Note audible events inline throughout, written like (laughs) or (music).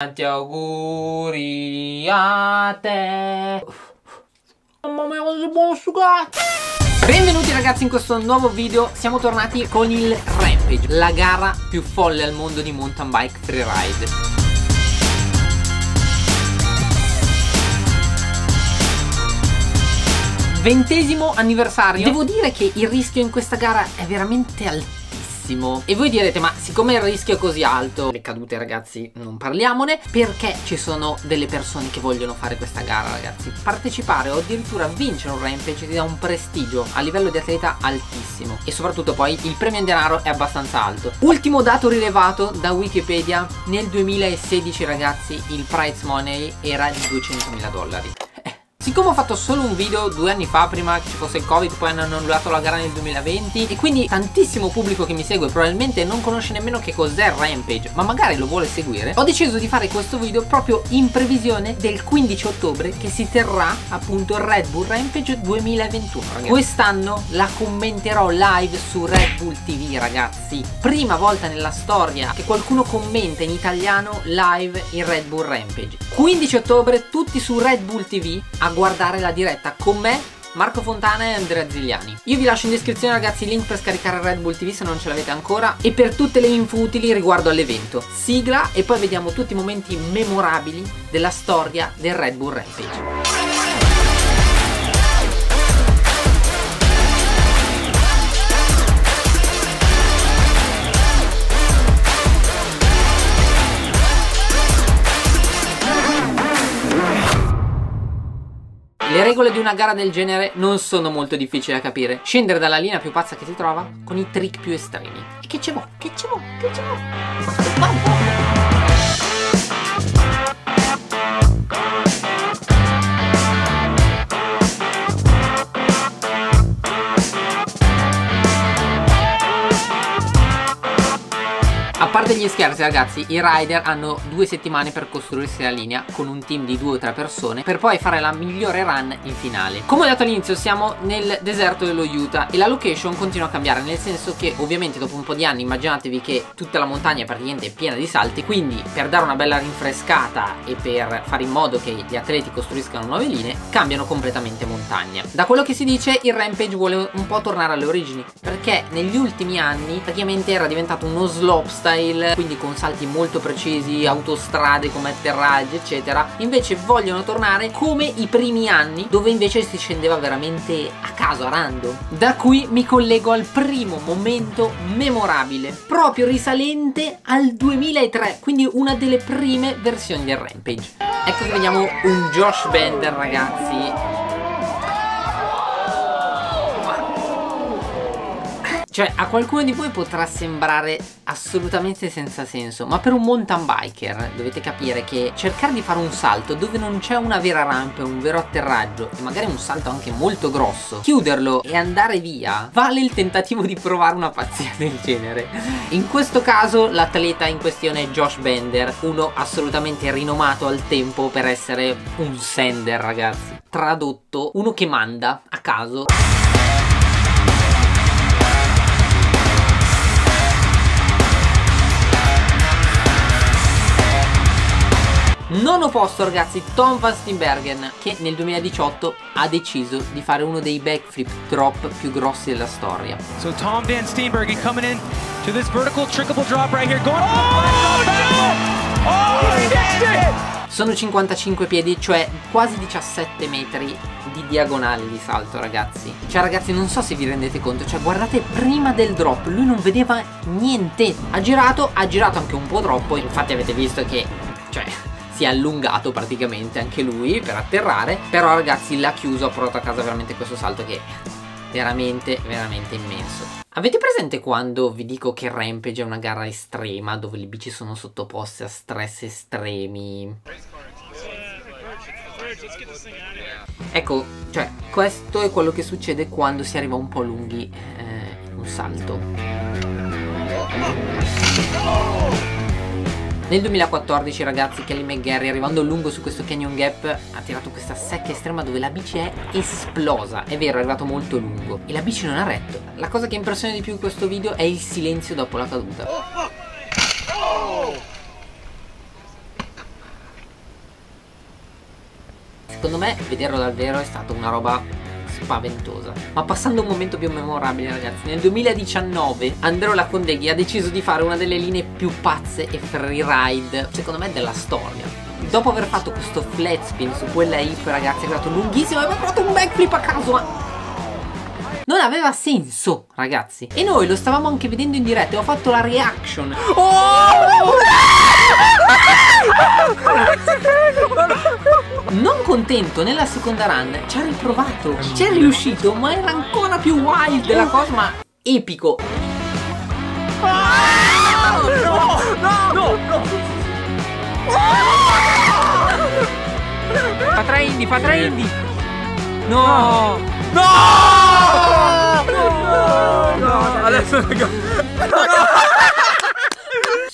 Tanti auguri a te. Mamma mia, quanto buono sto! Benvenuti ragazzi in questo nuovo video, siamo tornati con il Rampage, la gara più folle al mondo di mountain bike freeride. Ventesimo anniversario. Devo dire che il rischio in questa gara è veramente altissimo e voi direte ma siccome il rischio è così alto? Le cadute ragazzi non parliamone. Perché ci sono delle persone che vogliono fare questa gara ragazzi? Partecipare o addirittura vincere un rampage ti dà un prestigio a livello di atleta altissimo. E soprattutto poi il premio in denaro è abbastanza alto. Ultimo dato rilevato da Wikipedia. Nel 2016 ragazzi il prize money era di 200.000 dollari Siccome ho fatto solo un video due anni fa prima che ci fosse il covid Poi hanno annullato la gara nel 2020 E quindi tantissimo pubblico che mi segue probabilmente non conosce nemmeno che cos'è Rampage Ma magari lo vuole seguire Ho deciso di fare questo video proprio in previsione del 15 ottobre Che si terrà appunto Red Bull Rampage 2021 ragazzi. Quest'anno la commenterò live su Red Bull TV ragazzi. Prima volta nella storia che qualcuno commenta in italiano live il Red Bull Rampage. 15 ottobre tutti su Red Bull TV a guardare la diretta. Con me Marco Fontana e Andrea Zigliani. Io vi lascio in descrizione ragazzi il link per scaricare Red Bull TV se non ce l'avete ancora. E per tutte le info utili riguardo all'evento. Sigla e poi vediamo tutti i momenti memorabili della storia del Red Bull Rampage regole di una gara del genere non sono molto difficili da capire. Scendere dalla linea più pazza che si trova con i trick più estremi. E che ce vo? Che ce vo? Che ce vo? Parte gli scherzi ragazzi, i rider hanno due settimane per costruirsi la linea con un team di due o tre persone per poi fare la migliore run in finale. Come ho detto all'inizio siamo nel deserto dello Utah e la location continua a cambiare nel senso che ovviamente dopo un po' di anni immaginatevi che tutta la montagna è praticamente piena di salti quindi per dare una bella rinfrescata e per fare in modo che gli atleti costruiscano nuove linee cambiano completamente montagna. Da quello che si dice il Rampage vuole un po' tornare alle origini perché negli ultimi anni praticamente era diventato uno slopestyle style quindi con salti molto precisi autostrade come atterraggi eccetera. Invece vogliono tornare come i primi anni dove invece si scendeva veramente a caso a random da qui mi collego al primo momento memorabile proprio risalente al 2003 quindi una delle prime versioni del Rampage. Ecco che vediamo un Josh Bender ragazzi Cioè, a qualcuno di voi potrà sembrare assolutamente senza senso, ma per un mountain biker dovete capire che cercare di fare un salto dove non c'è una vera rampa, un vero atterraggio e magari un salto anche molto grosso, chiuderlo e andare via, vale il tentativo di provare una pazzia del genere. In questo caso l'atleta in questione è Josh Bender, uno assolutamente rinomato al tempo per essere un sender ragazzi. Tradotto, uno che manda a caso. Nono posto ragazzi Tom Van Steenbergen che nel 2018 ha deciso di fare uno dei backflip drop più grossi della storia. So Tom Van Steenbergen coming in to this vertical trickable drop right here going oh, no! oh, Sono 55 piedi, cioè quasi 17 metri di diagonale di salto ragazzi Cioè ragazzi non so se vi rendete conto Cioè guardate prima del drop Lui non vedeva niente Ha girato, ha girato anche un po' troppo Infatti avete visto che Cioè si è allungato praticamente anche lui per atterrare. Però ragazzi l'ha chiuso ha portato a casa veramente questo salto che è veramente veramente immenso. Avete presente quando vi dico che Rampage è una gara estrema dove le bici sono sottoposte a stress estremi? Ecco cioè questo è quello che succede quando si arriva un po' lunghi eh, in un salto nel 2014 ragazzi Kelly McGarry arrivando lungo su questo canyon gap ha tirato questa secca estrema dove la bici è esplosa, è vero è arrivato molto lungo e la bici non ha retto. La cosa che impressiona di più in questo video è il silenzio dopo la caduta. Secondo me vederlo davvero è stata una roba spaventosa. Ma passando un momento più memorabile ragazzi, nel 2019 Andrea Lacondeghi ha deciso di fare una delle linee più pazze e freeride, secondo me, della storia. Dopo aver fatto questo flat spin su quella hip ragazzi, è arrivato lunghissimo aveva fatto un backflip a caso, ma non aveva senso, ragazzi. E noi lo stavamo anche vedendo in diretta e ho fatto la reaction. Oh! (laughs) (laughs) Non contento, nella seconda run ci ha riprovato. Ci è riuscito, ma era ancora più wild della cosa, ma epico. No, no, no, no. Fa tre indie, fa tre indie. No. No! No! No! Adesso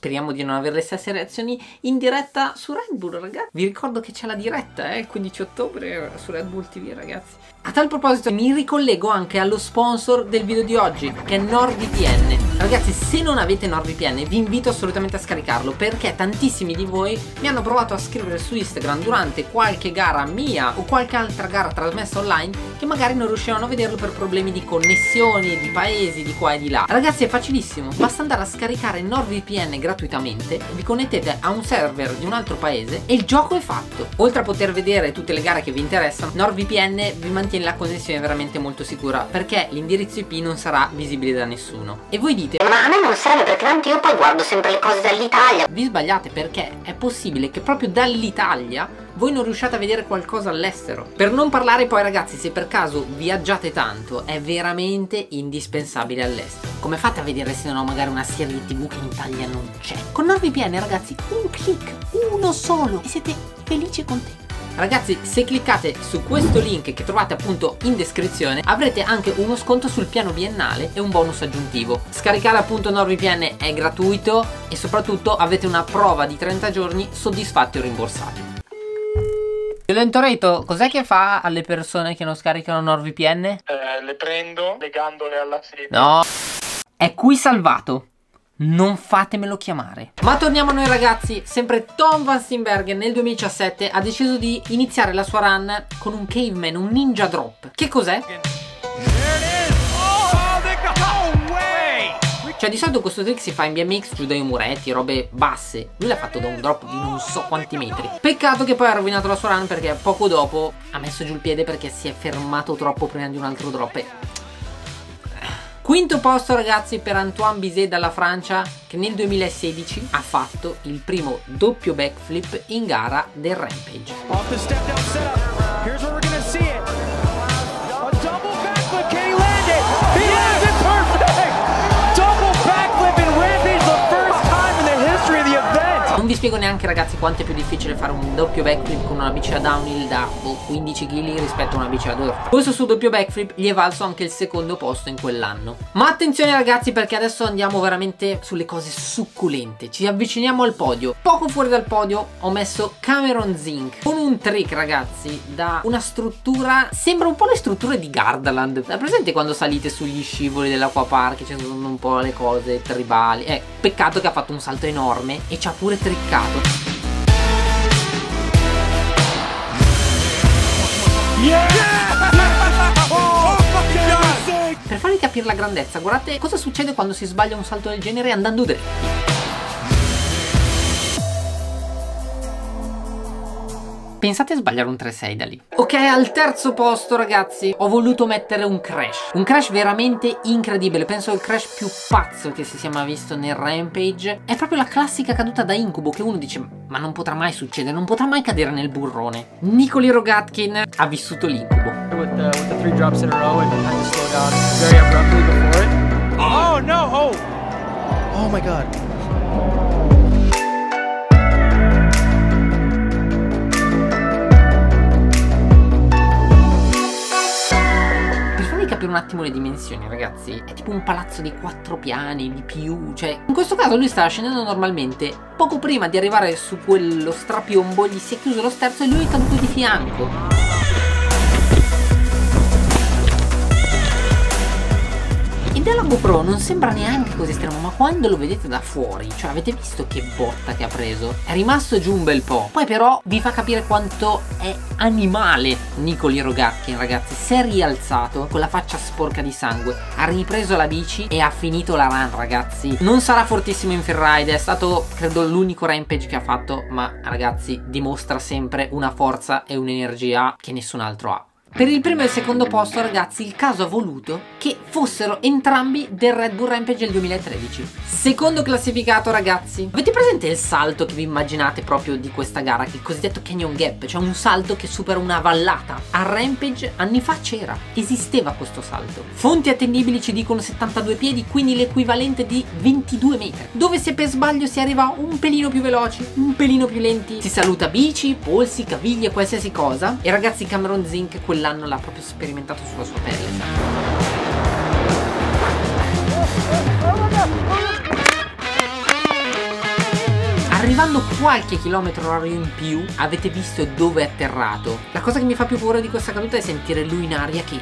Speriamo di non avere le stesse reazioni in diretta su Red Bull, ragazzi. Vi ricordo che c'è la diretta, eh, 15 ottobre su Red Bull TV, ragazzi. A tal proposito mi ricollego anche allo sponsor del video di oggi, che è NordVPN. Ragazzi, se non avete NordVPN, vi invito assolutamente a scaricarlo perché tantissimi di voi mi hanno provato a scrivere su Instagram durante qualche gara mia o qualche altra gara trasmessa online che magari non riuscivano a vederlo per problemi di connessioni, di paesi, di qua e di là. Ragazzi, è facilissimo, basta andare a scaricare NordVPN gratuitamente, vi connettete a un server di un altro paese e il gioco è fatto. Oltre a poter vedere tutte le gare che vi interessano, NordVPN vi mantiene la connessione veramente molto sicura perché l'indirizzo IP non sarà visibile da nessuno. E voi dite dite Ma a me non serve perché tanto io poi guardo sempre le cose dall'Italia Vi sbagliate perché è possibile che proprio dall'Italia voi non riusciate a vedere qualcosa all'estero. Per non parlare poi ragazzi, se per caso viaggiate tanto, è veramente indispensabile all'estero. Come fate a vedere se no magari una serie tv che in Italia non c'è? Con NordVPN ragazzi, un click, uno solo, e siete felici e contenti. Ragazzi se cliccate su questo link che trovate appunto in descrizione avrete anche uno sconto sul piano biennale e un bonus aggiuntivo. Scaricare appunto NordVPN è gratuito e soprattutto avete una prova di 30 giorni soddisfatti o rimborsati. Lentoreto, cos'è che fa alle persone che non scaricano NordVPN? Eh, le prendo legandole alla sede. No, è qui salvato non fatemelo chiamare. Ma torniamo a noi ragazzi, sempre Tom Van Steenbergen nel 2017 ha deciso di iniziare la sua run con un caveman, un ninja drop. Che cos'è? Cioè di solito questo trick si fa in BMX giù dai muretti, robe basse. Lui l'ha fatto da un drop di non so quanti metri. Peccato che poi ha rovinato la sua run perché poco dopo ha messo giù il piede perché si è fermato troppo prima di un altro drop. E Quinto posto ragazzi per Antoine Bizet dalla Francia che nel 2016 ha fatto il primo doppio backflip in gara del Rampage. Spiego neanche ragazzi quanto è più difficile fare un doppio backflip con una bici da downhill da boh, 15 kg rispetto a una bici da dirt. Questo sul doppio backflip gli è valso anche il secondo posto in quell'anno. Ma attenzione ragazzi perché adesso andiamo veramente sulle cose succulente. Ci avviciniamo al podio. Poco fuori dal podio ho messo Cameron Zink con un trick ragazzi da una struttura sembra un po' le strutture di Gardaland. Da presente quando salite sugli scivoli dell'acquapark ci sono un po' le cose tribali. Eh, peccato che ha fatto un salto enorme e triccato peccato. Per farvi capire la grandezza, guardate cosa succede quando si sbaglia un salto del genere andando dritti. Pensate a sbagliare un 3-6 da lì. Ok, al terzo posto ragazzi ho voluto mettere un crash. Un crash veramente incredibile. Penso il crash più pazzo che si sia mai visto nel Rampage. È proprio la classica caduta da incubo che uno dice ma non potrà mai succedere, non potrà mai cadere nel burrone. Nicoli Rogatkin ha vissuto l'incubo. With the, with the three drops in a row and had to slow down very abruptly before it. Oh no! Oh! Oh my god. Un attimo le dimensioni, ragazzi. È tipo un palazzo di quattro piani, di più. Cioè, in questo caso lui stava scendendo normalmente. Poco prima di arrivare su quello strapiombo, gli si è chiuso lo sterzo e lui è caduto di fianco. Dalla GoPro non sembra neanche così estremo, ma quando lo vedete da fuori, cioè avete visto che botta che ha preso? È rimasto giù un bel po'. Poi però vi fa capire quanto è animale Nicoli Rogatkin, ragazzi. Si è rialzato con la faccia sporca di sangue, ha ripreso la bici e ha finito la run, ragazzi. Non sarà fortissimo in freeride, è stato credo l'unico rampage che ha fatto, ma ragazzi dimostra sempre una forza e un'energia che nessun altro ha. Per il primo e il secondo posto, ragazzi, il caso ha voluto che fossero entrambi del Red Bull Rampage del 2013. Secondo classificato, ragazzi. Avete presente il salto che vi immaginate proprio di questa gara, il cosiddetto Canyon Gap, cioè un salto che supera una vallata? A Rampage anni fa c'era, esisteva questo salto. Fonti attendibili ci dicono 72 piedi, quindi l'equivalente di 22 metri. Dove se per sbaglio si arriva un pelino più veloci, un pelino più lenti, si saluta bici, polsi, caviglie, qualsiasi cosa. E ragazzi, Cameron Zink, quel quell'anno l'ha proprio sperimentato sulla sua pelle. Arrivando qualche chilometro orario in più, avete visto dove è atterrato. La cosa che mi fa più paura di questa caduta è sentire lui in aria che...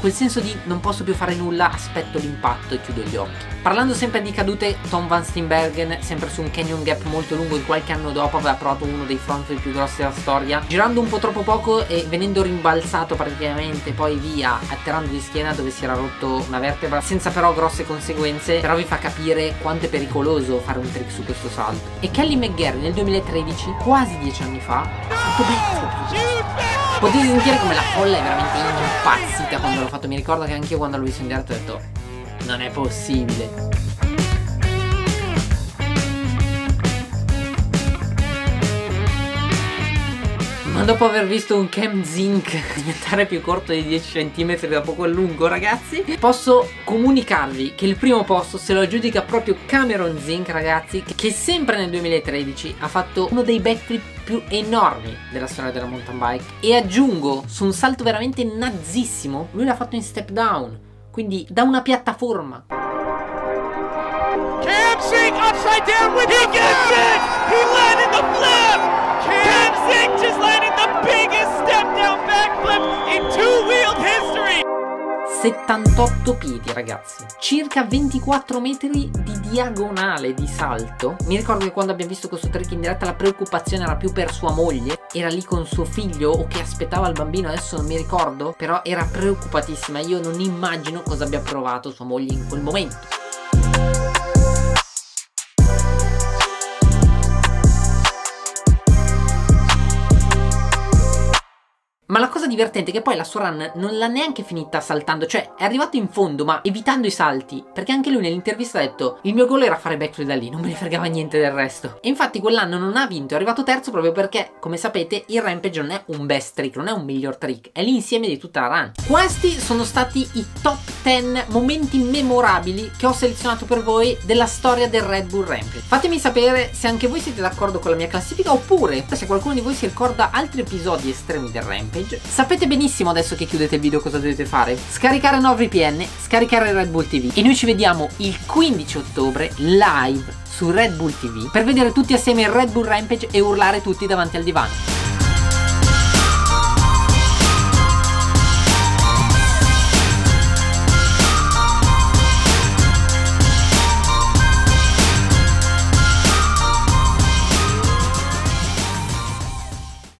Quel senso di non posso più fare nulla, aspetto l'impatto e chiudo gli occhi. Parlando sempre di cadute, Tom Van Steenbergen, sempre su un canyon gap molto lungo, in qualche anno dopo aveva provato uno dei front più grossi della storia, girando un po' troppo poco e venendo rimbalzato praticamente poi via, atterrando di schiena dove si era rotto una vertebra, senza però grosse conseguenze, però vi fa capire quanto è pericoloso fare un un trick su questo salto. E Kelly McGarry nel 2013, quasi dieci anni fa, ha fatto backflip. Potete sentire come la folla è veramente impazzita quando l'ho fatto. Mi ricordo che anch'io quando l'ho visto in diretta ho detto, non è possibile. Ma dopo aver visto un Cam Zinc diventare più corto di 10 cm dopo quel lungo ragazzi Posso comunicarvi che il primo posto se lo aggiudica proprio Cameron Zinc ragazzi Che sempre nel 2013 ha fatto uno dei backflip più enormi della storia della mountain bike E aggiungo su un salto veramente nazzissimo Lui l'ha fatto in step down Quindi da una piattaforma Cam Zink upside down with he gets it! He landed the flip! Cam Zink just landed 78 piedi ragazzi. Circa 24 metri di diagonale di salto. Mi ricordo che quando abbiamo visto questo trick in diretta la preoccupazione era più per sua moglie. Era lì con suo figlio o che aspettava il bambino adesso non mi ricordo però era preoccupatissima. Io non immagino cosa abbia provato sua moglie in quel momento cosa divertente è che poi la sua run non l'ha neanche finita saltando, cioè è arrivato in fondo ma evitando i salti, perché anche lui nell'intervista ha detto il mio goal era fare backflip da lì, non me ne fregava niente del resto. E infatti quell'anno non ha vinto, è arrivato terzo proprio perché, come sapete, il Rampage non è un best trick, non è un miglior trick, è l'insieme di tutta la run. Questi sono stati i top 10 momenti memorabili che ho selezionato per voi della storia del Red Bull Rampage. Fatemi sapere se anche voi siete d'accordo con la mia classifica oppure se qualcuno di voi si ricorda altri episodi estremi del Rampage. Sapete benissimo adesso che chiudete il video cosa dovete fare. Scaricare NordVPN, scaricare Red Bull TV e noi ci vediamo il 15 ottobre live su Red Bull TV per vedere tutti assieme il Red Bull Rampage e urlare tutti davanti al divano.